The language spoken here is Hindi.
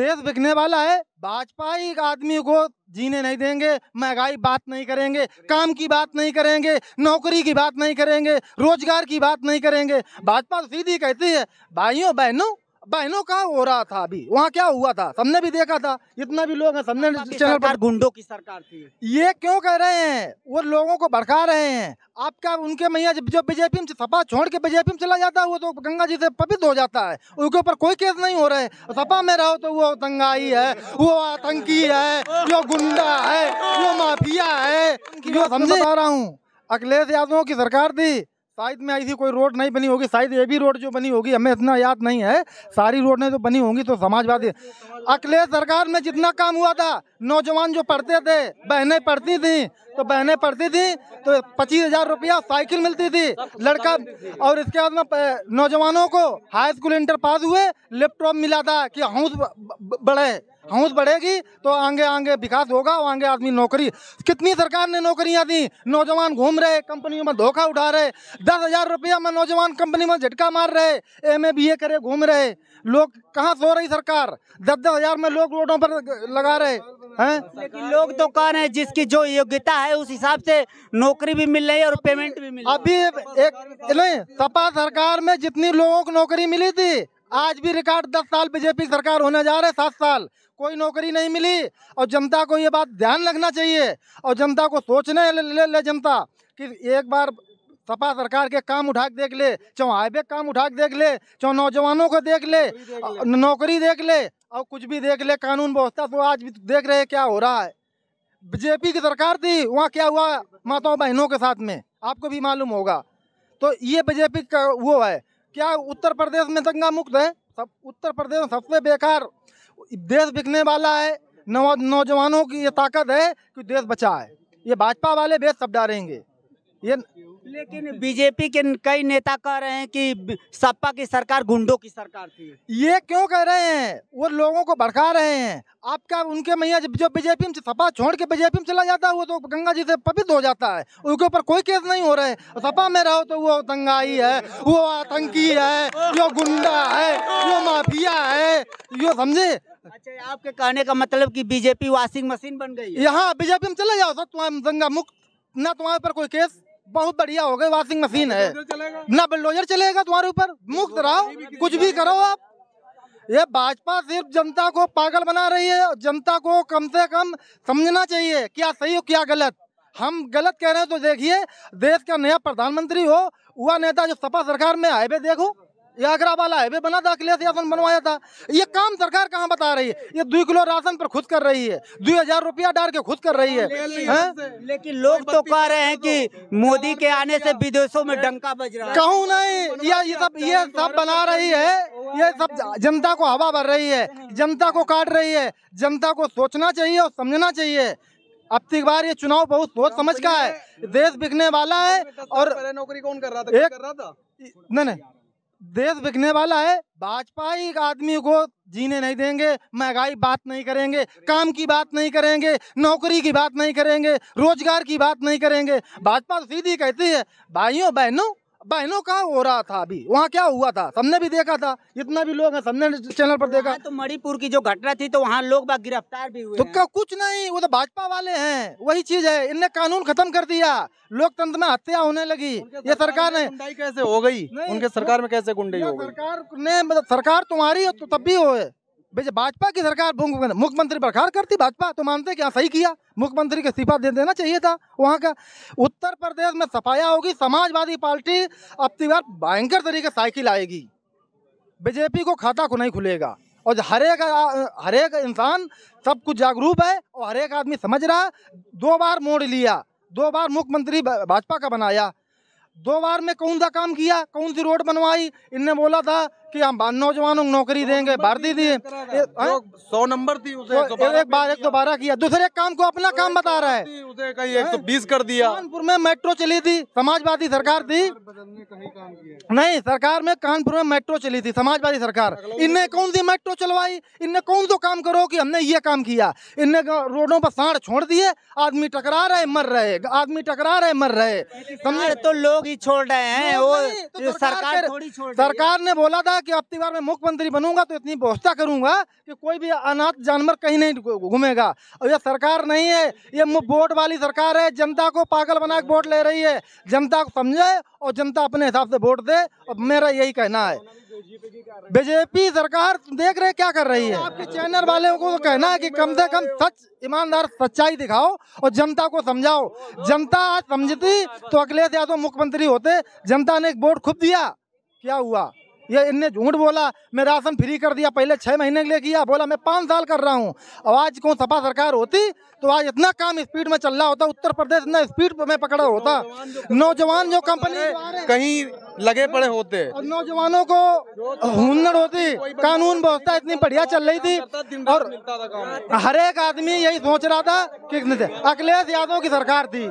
देश बिकने वाला है। भाजपा ही आदमी को जीने नहीं देंगे, महँगाई बात नहीं करेंगे, काम की बात नहीं करेंगे, नौकरी की बात नहीं करेंगे, रोज़गार की बात नहीं करेंगे। भाजपा तो सीधी कहती है, भाइयों, बहनों बहनों का हो रहा था अभी। वहाँ क्या हुआ था? सबने भी देखा था। जितना भी लोग हैं सबने चैनल पर गुंडों की सरकार थी। ये क्यों कह रहे हैं? वो लोगों को भड़का रहे हैं। आपका उनके मैया जो बीजेपी में सपा छोड़ के बीजेपी में चला जाता है वो तो गंगा जी से पवित्र हो जाता है। उनके ऊपर कोई केस नहीं हो रहे सपा में रहो तो वो दंगाई है वो आतंकी है वो गुंडा है वो माफिया है जो समझे बता रहा हूँ। अखिलेश यादव की सरकार थी। शायद में ऐसी कोई रोड नहीं बनी होगी शायद ये भी रोड जो बनी होगी, हमें इतना याद नहीं है, सारी रोड तो बनी होंगी तो समाजवादी अखिलेश सरकार में जितना काम हुआ था, नौजवान जो पढ़ते थे, बहनें पढ़ती थी तो बहनें पढ़ती थी तो पच्चीस हज़ार रुपया साइकिल मिलती थी। लड़का और इसके बाद में नौजवानों को हाई स्कूल इंटर पास हुए, लैपटॉप मिला था कि ब- बढ़े, हौस बढ़ेगी तो आगे आगे विकास होगा, और आगे आदमी नौकरी, कितनी सरकार ने नौकरियाँ दी, नौजवान घूम रहे, कंपनियों में धोखा उठा रहे, दस हज़ार रुपया में नौजवान कंपनी में झटका मार रहे, एम ए, बी ए करे, घूम रहे लोग कहाँ सो रही सरकार? दस दस हज़ार में लोग रोडों पर लगा रहे हैं। लेकिन लोग तो कह रहे हैं जिसकी जो योग्यता है उस हिसाब से नौकरी भी मिल रही है और पेमेंट भी मिल रही अभी एक नहीं सपा सरकार में जितनी लोगों को नौकरी मिली थी आज भी रिकॉर्ड दस साल बीजेपी सरकार होने जा रहे हैं सात साल। कोई नौकरी नहीं मिली और जनता को ये बात ध्यान रखना चाहिए और जनता को सोचने ले, ले, ले जनता कि एक बार सपा सरकार के काम उठा के देख ले चाहे हाईवे काम उठा के देख ले चाहे नौजवानों को देख ले नौकरी देख ले। और कुछ भी देख ले कानून व्यवस्था तो आज भी देख रहे क्या हो रहा है। बीजेपी की सरकार थी वहाँ क्या हुआ माताओं बहनों के साथ में आपको भी मालूम होगा। तो ये बीजेपी का वो है क्या उत्तर प्रदेश में दंगा मुक्त है? सब उत्तर प्रदेश में सबसे बेकार देश बिकने वाला है नौ नौजवानों की ये ताकत है कि देश बचा है ये भाजपा वाले बेस सब डालेंगे ये लेकिन बीजेपी के कई नेता कह रहे हैं कि सपा की सरकार गुंडों की सरकार थी। ये क्यों कह रहे हैं? वो लोगों को भड़का रहे हैं। आपका उनके मैया जो बीजेपी में सपा छोड़ के बीजेपी में चला जाता है वो तो गंगा जी से पवित्र हो जाता है। उनके ऊपर कोई केस नहीं हो रहा। है सपा में रहो तो वो दंगाई है वो आतंकी है वो गुंडा है वो माफिया है। यो समझे? अच्छा आपके कहने का मतलब कि बीजेपी वॉशिंग मशीन बन गई है? यहाँ बीजेपी में चले जाओ सर तुम्हारे दंगा मुक्त ना तुम्हारे ऊपर कोई केस? बहुत बढ़िया हो गए वॉशिंग मशीन है। ना बुलडोजर चलेगा तुम्हारे ऊपर? मुक्त रहो कुछ भी करो आप। ये भाजपा सिर्फ़ जनता को पागल बना रही है जनता को कम से कम समझना चाहिए क्या सही हो क्या गलत। हम गलत कह रहे हैं तो देखिए देश का नया प्रधानमंत्री हो वह नेता जो सपा सरकार में आए हाईवे देखो। ये आगरा वाला हाईवे बना था अखिलेश यादव ने बनवाया था। ये काम सरकार कहाँ बता रही है? ये दो किलो राशन पर खुद कर रही है दो हज़ार रुपया डाल के खुद कर रही है हैं? लेकिन लोग तो कह रहे हैं कि मोदी के आने से विदेशों में डंका बज रहा है। कहूँ नहीं ये ये सब ये सब बना रही है ये सब जनता को हवा भर रही है जनता को काट रही है जनता को सोचना चाहिए और समझना चाहिए। अब तक बार ये चुनाव बहुत सोच समझ का है देश बिकने वाला है और नौकरी कौन कर रहा था? एक- कर रहा था? नहीं नहीं देश बिकने वाला है। भाजपा ही आदमी को जीने नहीं देंगे, महँगाई बात नहीं करेंगे, काम की बात नहीं करेंगे, नौकरी की बात नहीं करेंगे, रोज़गार की बात नहीं करेंगे। भाजपा तो सीधी कहती है, भाइयों, बहनों बहनों का हो रहा था अभी। वहाँ क्या हुआ था? सबने भी देखा था। जितना भी लोग हैं सबने चैनल पर देखा। तो मणिपुर की जो घटना थी तो वहाँ लोग बाग गिरफ़्तार भी हुए तो क्या कुछ नहीं वो तो भाजपा वाले हैं। वही चीज़ है इनने कानून खत्म कर दिया। लोकतंत्र में हत्या होने लगी। ये सरकार ने गुंडाई कैसे हो गई? उनके सरकार में कैसे गुंडाई हो गई? सरकार ने मतलब सरकार तुम्हारी है तो तब भी हो। भाई भाजपा की सरकार मुख्य- मुख्यमंत्री बरखार करती, भाजपा तो मानते कि हाँ सही किया। मुख्यमंत्री का इस्तीफा दे देना चाहिए था। वहाँ का उत्तर प्रदेश में सफाया होगी, समाजवादी पार्टी अब बार भयंकर तरीके साइकिल आएगी। बीजेपी को खाता को नहीं खुलेगा। और हर एक हर एक इंसान सब कुछ जागरूक है और हर एक आदमी समझ रहा दो बार मोड़ लिया, दो बार मुख्यमंत्री भाजपा का बनाया, दो बार में कौन सा काम किया, कौन सी रोड बनवाई, इनने बोला था कि हम नौजवानों को नौकरी देंगे भर्ती दी जो सौ नंबर थी उसे 112 एक बार एक दोबारा किया। दूसरे काम को अपना काम बता रहा है। उसे कहीं एक सौ बीस कर दिया। कानपुर में मेट्रो चली थी समाजवादी सरकार थी। नहीं सरकार में कानपुर में मेट्रो चली थी समाजवादी सरकार। इनने कौन सी मेट्रो चलवाई? इनने कौन सा काम करो कि हमने ये काम किया? इनने रोडों पर सांड छोड़ दिए आदमी टकरा रहे मर रहे आदमी टकरा रहे मर रहे। समझे? तो लोग ही छोड़ रहे हैं वो तो सरकार है। सरकार ने बोला था कि अब की बार मैं मुख्यमंत्री बनूँगा तो इतनी व्यवस्था करूँगा कि कोई भी अनाथ जानवर कहीं नहीं घूमेगा। और ये सरकार नहीं है, ये वोट वाली सरकार है, जनता को पागल बना के वोट ले रही है। जनता को समझे और जनता अपने हिसाब से वोट दे और मेरा यही कहना है। बीजेपी सरकार देख रहे क्या कर रही है? आपके चैनल वाले को तो कहना है कि कम से कम सच, ईमानदार, सच्चाई दिखाओ और जनता को समझाओ। जनता आज समझती तो अखिलेश यादव मुख्यमंत्री होते, जनता ने एक वोट खुद दिया। क्या हुआ? ये इनने झूठ बोला मैं राशन फ्री कर दिया पहले छह महीने के लिए किया बोला मैं पाँच साल कर रहा हूँ। और आज कौन सपा सरकार होती तो आज इतना काम स्पीड में चल रहा होता उत्तर प्रदेश इतना स्पीड में पकड़ा होता। नौजवान जो कंपनी कहीं लगे पड़े होते। और नौजवानों को हुनर होती कानून व्यवस्था इतनी बढ़िया चल रही थी और हर एक आदमी यही सोच रहा था कि अखिलेश यादव की सरकार थी।